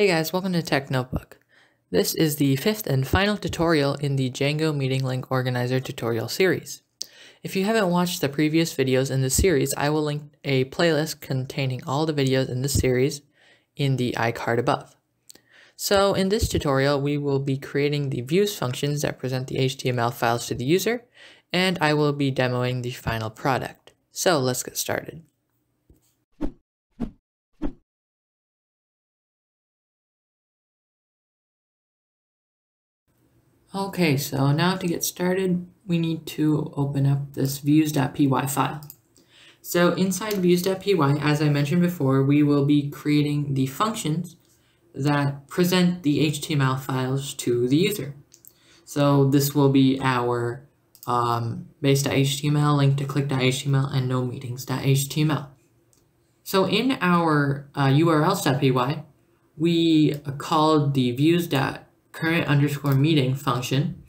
Hey guys, welcome to Tech Notebook. This is the fifth and final tutorial in the Django Meeting Link Organizer tutorial series. If you haven't watched the previous videos in this series, I will link a playlist containing all the videos in this series in the iCard above. So in this tutorial, we will be creating the views functions that present the HTML files to the user, and I will be demoing the final product. So let's get started. Okay, so now to get started, we need to open up this views.py file. So inside views.py, as I mentioned before, we will be creating the functions that present the HTML files to the user. So this will be our um, base.html, link to click.html, and no meetings.html. So in our uh, urls.py, we called the views.py current underscore meeting function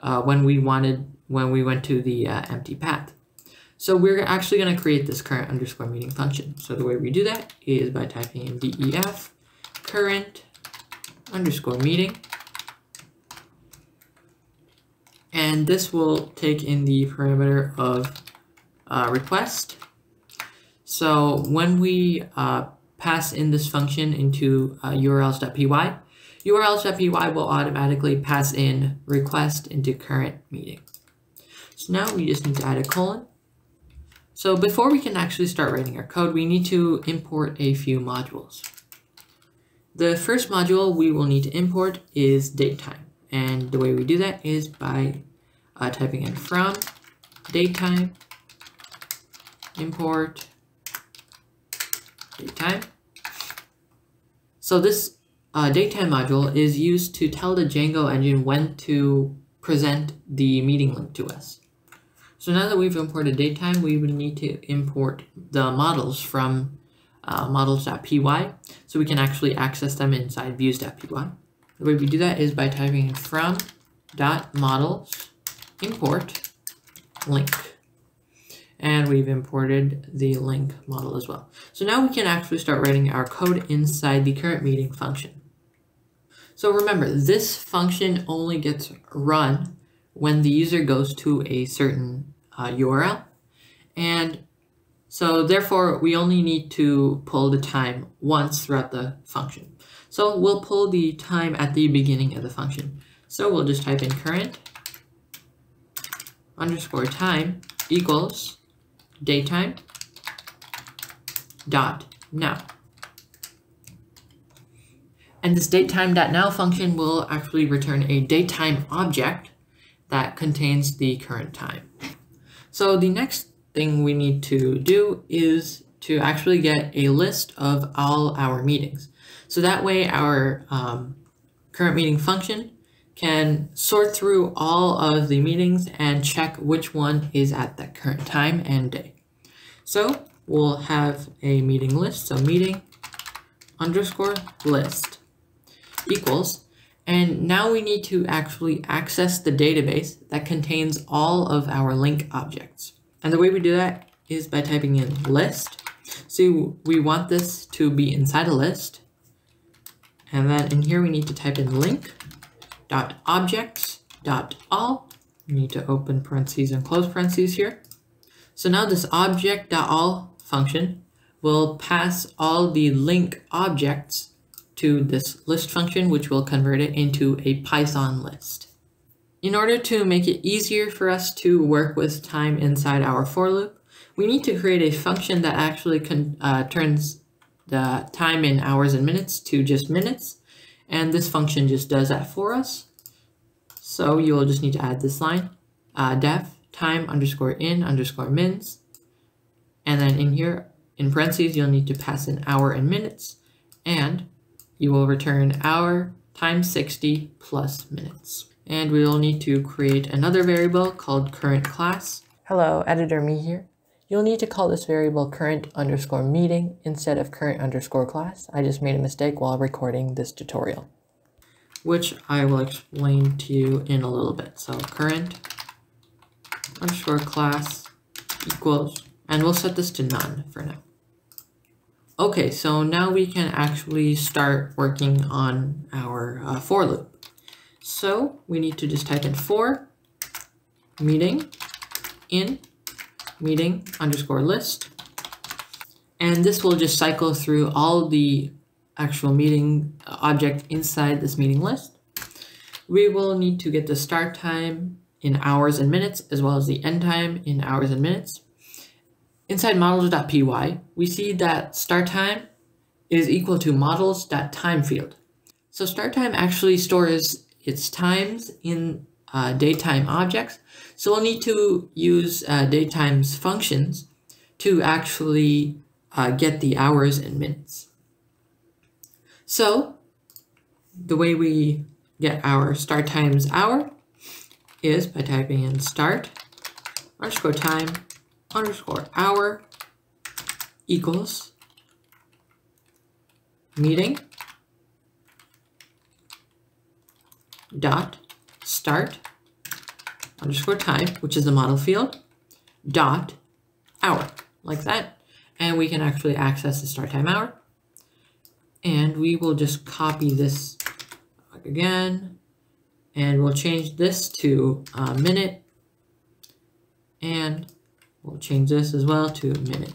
uh, when we wanted when we went to the uh, empty path. So we're actually going to create this current underscore meeting function. So the way we do that is by typing in def current underscore meeting. And this will take in the parameter of uh, request. So when we uh, pass in this function into uh, urls.py, urls.py will automatically pass in request into current meeting. So now we just need to add a colon. So before we can actually start writing our code, we need to import a few modules. The first module we will need to import is datetime. And the way we do that is by uh, typing in from datetime import datetime. So this uh, datetime module is used to tell the Django engine when to present the meeting link to us. So now that we've imported datetime, we would need to import the models from uh, models.py so we can actually access them inside views.py. The way we do that is by typing from dot models import link. And we've imported the link model as well. So now we can actually start writing our code inside the current meeting function. So remember, this function only gets run when the user goes to a certain uh, URL. And so therefore, we only need to pull the time once throughout the function. So we'll pull the time at the beginning of the function. So we'll just type in current underscore time equals datetime dot now. And this datetime.now function will actually return a datetime object that contains the current time. So the next thing we need to do is to actually get a list of all our meetings. So that way our um, current meeting function can sort through all of the meetings and check which one is at the current time and day. So we'll have a meeting list, so meeting underscore list equals, and now we need to actually access the database that contains all of our link objects. And the way we do that is by typing in list. So we want this to be inside a list. And then in here we need to type in link dot objects dot all. We need to open parentheses and close parentheses here. So now this object dot all function will pass all the link objects to this list function, which will convert it into a Python list. In order to make it easier for us to work with time inside our for loop, we need to create a function that actually uh, turns the time in hours and minutes to just minutes. And this function just does that for us. So you'll just need to add this line, uh, def time underscore in underscore mins. And then in here, in parentheses, you'll need to pass in hour and minutes. And you will return hour times 60 plus minutes. And we will need to create another variable called current class. Hello, editor me here. You'll need to call this variable current underscore meeting instead of current underscore class. I just made a mistake while recording this tutorial. Which I will explain to you in a little bit. So current underscore class equals, and we'll set this to none for now. Okay, so now we can actually start working on our uh, for loop. So we need to just type in for meeting in meeting underscore list. And this will just cycle through all the actual meeting object inside this meeting list. We will need to get the start time in hours and minutes, as well as the end time in hours and minutes. Inside models.py, we see that start time is equal to models.time field. So start time actually stores its times in uh, datetime objects. So we'll need to use uh, datetime's functions to actually uh, get the hours and minutes. So the way we get our start times hour is by typing in start underscore time underscore hour equals meeting dot start underscore time, which is the model field, dot hour, like that. And we can actually access the start time hour. And we will just copy this again, and we'll change this to a minute, and we'll change this as well to a minute.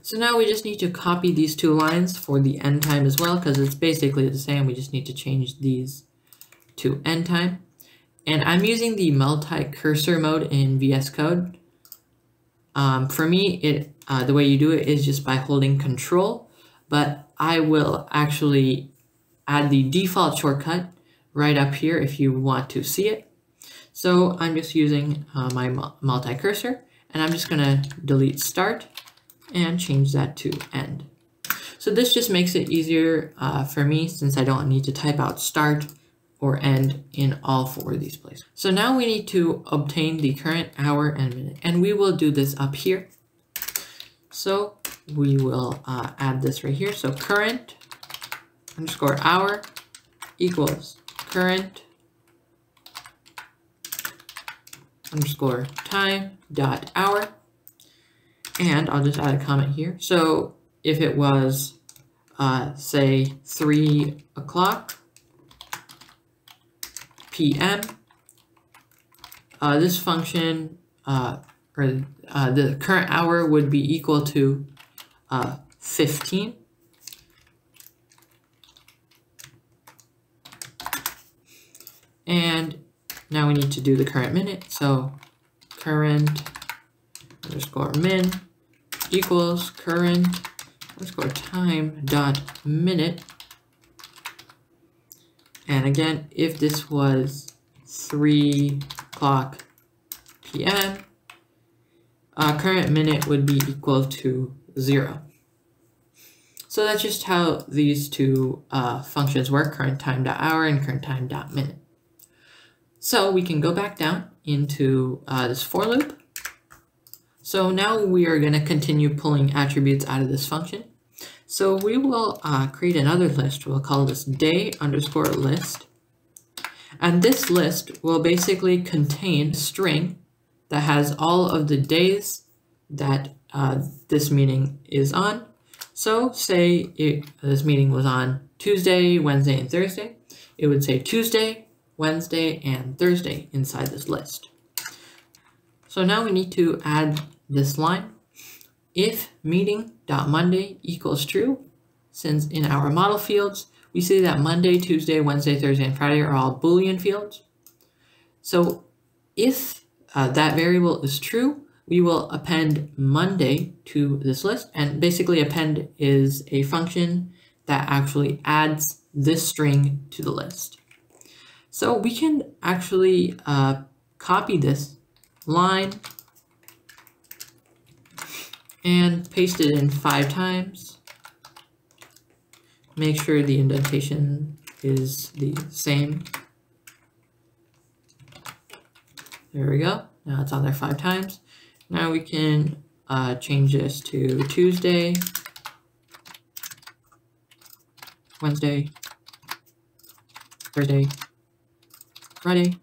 So now we just need to copy these two lines for the end time as well, because it's basically the same. We just need to change these to end time. And I'm using the multi-cursor mode in VS Code. Um, for me, it uh, the way you do it is just by holding control, but I will actually add the default shortcut right up here if you want to see it. So I'm just using uh, my multi-cursor, and I'm just going to delete start and change that to end. So this just makes it easier uh, for me since I don't need to type out start or end in all four of these places. So now we need to obtain the current hour and minute, and we will do this up here. So we will uh, add this right here. So current underscore hour equals current underscore time dot hour. And I'll just add a comment here. So if it was, uh, say, 3 o'clock, PM. Uh, this function, uh, or uh, the current hour would be equal to uh, 15. And now we need to do the current minute. So current underscore min equals current underscore time dot minute and again, if this was 3 o'clock p.m., uh, current minute would be equal to 0. So that's just how these two uh, functions work, current time dot hour and current time dot minute. So we can go back down into uh, this for loop. So now we are going to continue pulling attributes out of this function. So we will uh, create another list. We'll call this day underscore list. And this list will basically contain a string that has all of the days that uh, this meeting is on. So say it, this meeting was on Tuesday, Wednesday, and Thursday. It would say Tuesday, Wednesday, and Thursday inside this list. So now we need to add this line. If meeting.monday equals true, since in our model fields, we see that Monday, Tuesday, Wednesday, Thursday, and Friday are all Boolean fields. So if uh, that variable is true, we will append Monday to this list. And basically append is a function that actually adds this string to the list. So we can actually uh, copy this line and paste it in five times. Make sure the indentation is the same. There we go. Now it's on there five times. Now we can uh, change this to Tuesday, Wednesday, Thursday, Friday,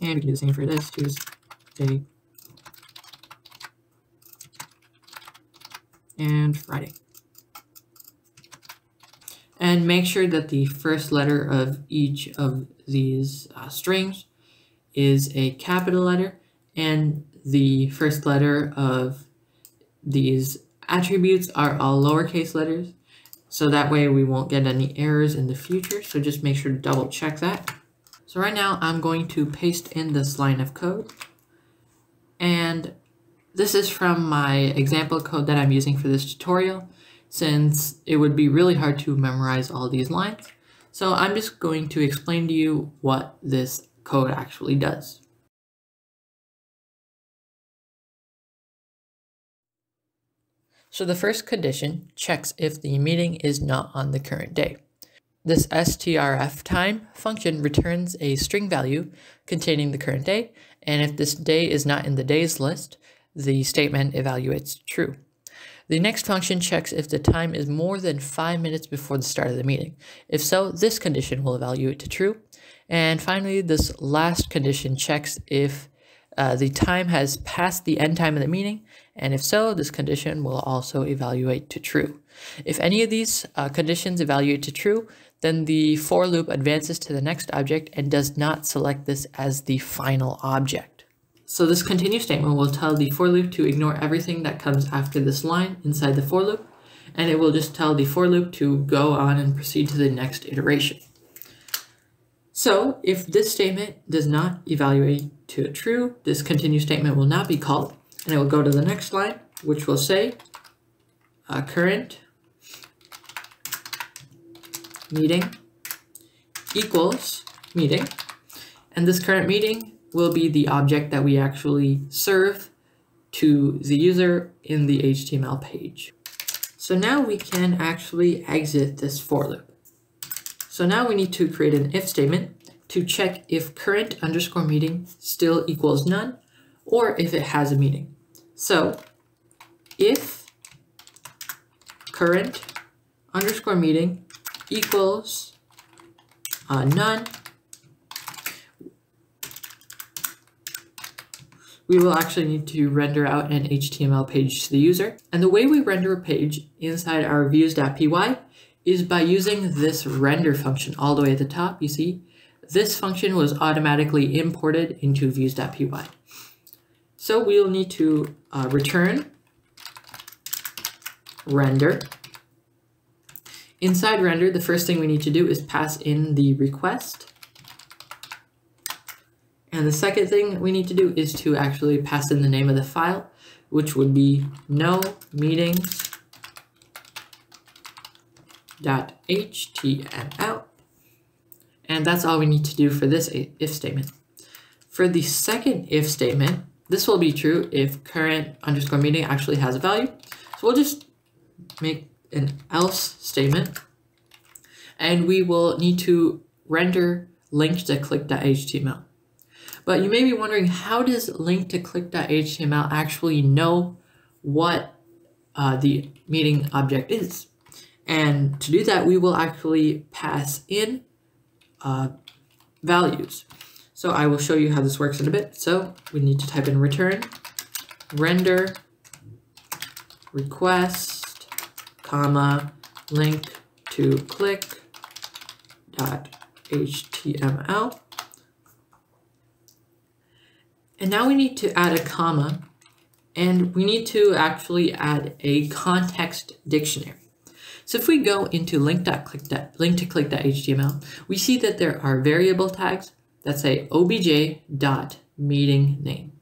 and we can do the same for this, Tuesday, and Friday. And make sure that the first letter of each of these uh, strings is a capital letter and the first letter of these attributes are all lowercase letters. So that way we won't get any errors in the future. So just make sure to double check that. So right now I'm going to paste in this line of code. And this is from my example code that I'm using for this tutorial since it would be really hard to memorize all these lines. So I'm just going to explain to you what this code actually does. So the first condition checks if the meeting is not on the current day. This strftime function returns a string value containing the current day, and if this day is not in the days list, the statement evaluates true. The next function checks if the time is more than 5 minutes before the start of the meeting. If so, this condition will evaluate to true. And finally, this last condition checks if uh, the time has passed the end time of the meeting, and if so, this condition will also evaluate to true. If any of these uh, conditions evaluate to true, then the for loop advances to the next object and does not select this as the final object. So this continue statement will tell the for loop to ignore everything that comes after this line inside the for loop, and it will just tell the for loop to go on and proceed to the next iteration. So if this statement does not evaluate to a true, this continue statement will not be called, and it will go to the next line, which will say uh, current meeting equals meeting, and this current meeting will be the object that we actually serve to the user in the HTML page. So now we can actually exit this for loop. So now we need to create an if statement to check if current underscore meeting still equals none or if it has a meeting. So if current underscore meeting equals uh, none, we will actually need to render out an HTML page to the user. And the way we render a page inside our views.py is by using this render function all the way at the top, you see. This function was automatically imported into views.py. So we'll need to uh, return render. Inside render, the first thing we need to do is pass in the request and the second thing we need to do is to actually pass in the name of the file, which would be no meetings dot html. And that's all we need to do for this if statement. For the second if statement, this will be true if current underscore meeting actually has a value. So we'll just make an else statement and we will need to render link to click.html. But you may be wondering, how does link to click.html actually know what uh, the meeting object is? And to do that, we will actually pass in uh, values. So I will show you how this works in a bit. So we need to type in return, render, request, comma, link to click dot html and now we need to add a comma and we need to actually add a context dictionary. So if we go into link.click link we see that there are variable tags that say obj.meeting name.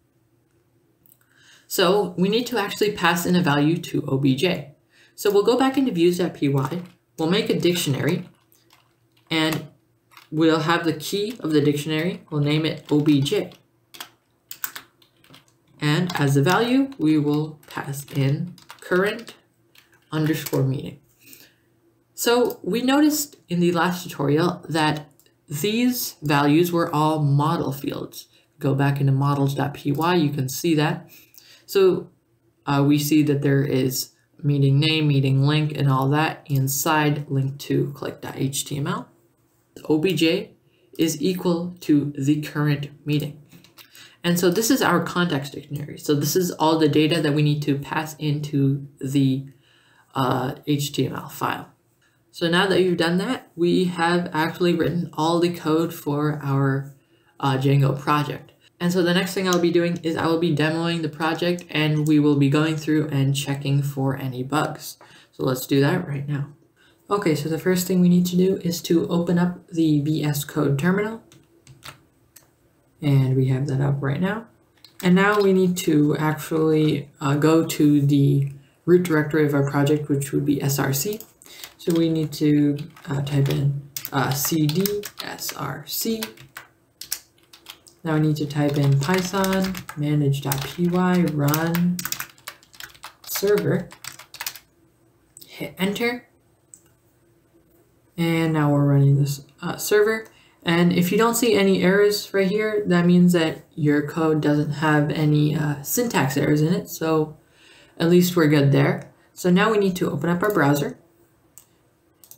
So we need to actually pass in a value to obj. So we'll go back into views.py, we'll make a dictionary, and we'll have the key of the dictionary, we'll name it obj. And as a value, we will pass in current underscore meeting. So we noticed in the last tutorial that these values were all model fields. Go back into models.py, you can see that. So uh, we see that there is meeting name, meeting link, and all that inside link to click.html. OBJ is equal to the current meeting. And so this is our context dictionary. So this is all the data that we need to pass into the uh, HTML file. So now that you've done that, we have actually written all the code for our uh, Django project. And so the next thing I'll be doing is I will be demoing the project and we will be going through and checking for any bugs. So let's do that right now. Okay, so the first thing we need to do is to open up the VS Code terminal. And we have that up right now. And now we need to actually uh, go to the root directory of our project, which would be src. So we need to uh, type in uh, cd src now we need to type in python manage.py run server, hit enter, and now we're running this uh, server. And if you don't see any errors right here, that means that your code doesn't have any uh, syntax errors in it, so at least we're good there. So now we need to open up our browser,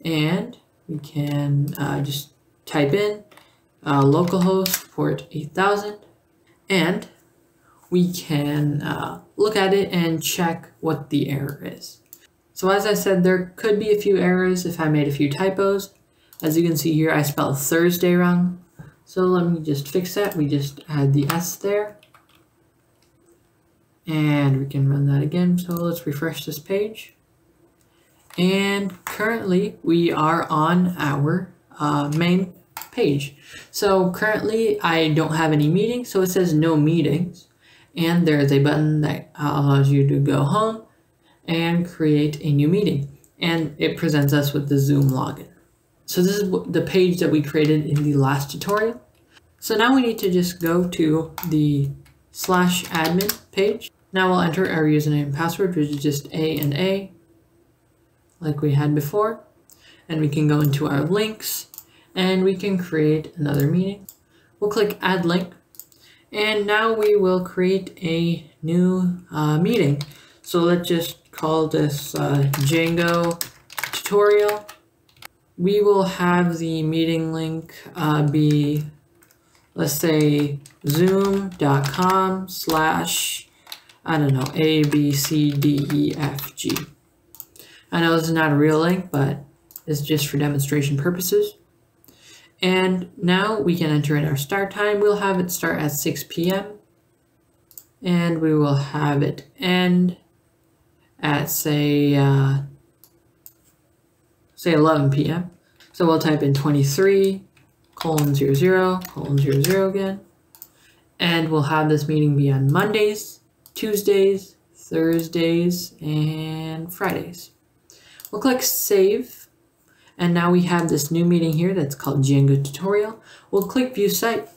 and we can uh, just type in uh, localhost port 8000 and we can uh, look at it and check what the error is. So as I said, there could be a few errors if I made a few typos. As you can see here, I spelled Thursday wrong. So let me just fix that. We just add the S there. And we can run that again. So let's refresh this page. And currently we are on our uh, main page. So currently I don't have any meetings, so it says no meetings. And there's a button that allows you to go home and create a new meeting. And it presents us with the Zoom login. So this is the page that we created in the last tutorial. So now we need to just go to the slash admin page. Now we'll enter our username and password, which is just A and A, like we had before. And we can go into our links and we can create another meeting. We'll click add link and now we will create a new uh, meeting. So let's just call this uh, Django tutorial. We will have the meeting link uh, be, let's say, zoom.com slash, I don't know, A, B, C, D, E, F, G. I know this is not a real link, but it's just for demonstration purposes. And now we can enter in our start time. We'll have it start at 6 p.m. And we will have it end at say, uh, say 11 p.m. So we'll type in 23 colon 00 colon 00 again. And we'll have this meeting be on Mondays, Tuesdays, Thursdays, and Fridays. We'll click save and now we have this new meeting here that's called Django tutorial. We'll click view site.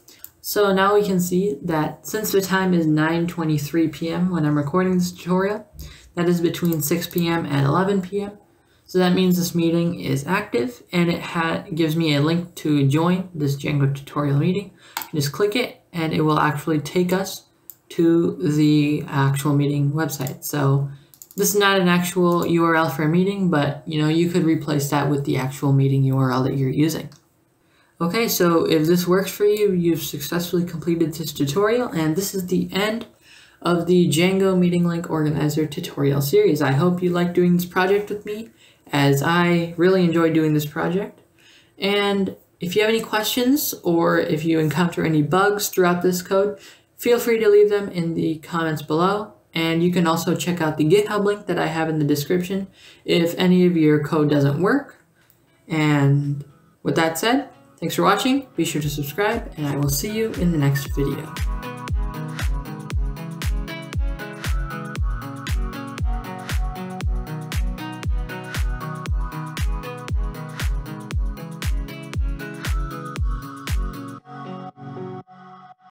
So now we can see that since the time is 9.23 p.m. when I'm recording this tutorial, that is between 6 p.m. and 11 p.m. So that means this meeting is active and it gives me a link to join this Django tutorial meeting. Just click it and it will actually take us to the actual meeting website. So this is not an actual URL for a meeting, but you know, you could replace that with the actual meeting URL that you're using. Okay, so if this works for you, you've successfully completed this tutorial, and this is the end of the Django Meeting Link Organizer tutorial series. I hope you like doing this project with me, as I really enjoy doing this project. And if you have any questions, or if you encounter any bugs throughout this code, feel free to leave them in the comments below. And you can also check out the GitHub link that I have in the description if any of your code doesn't work. And with that said, thanks for watching, be sure to subscribe, and I will see you in the next video.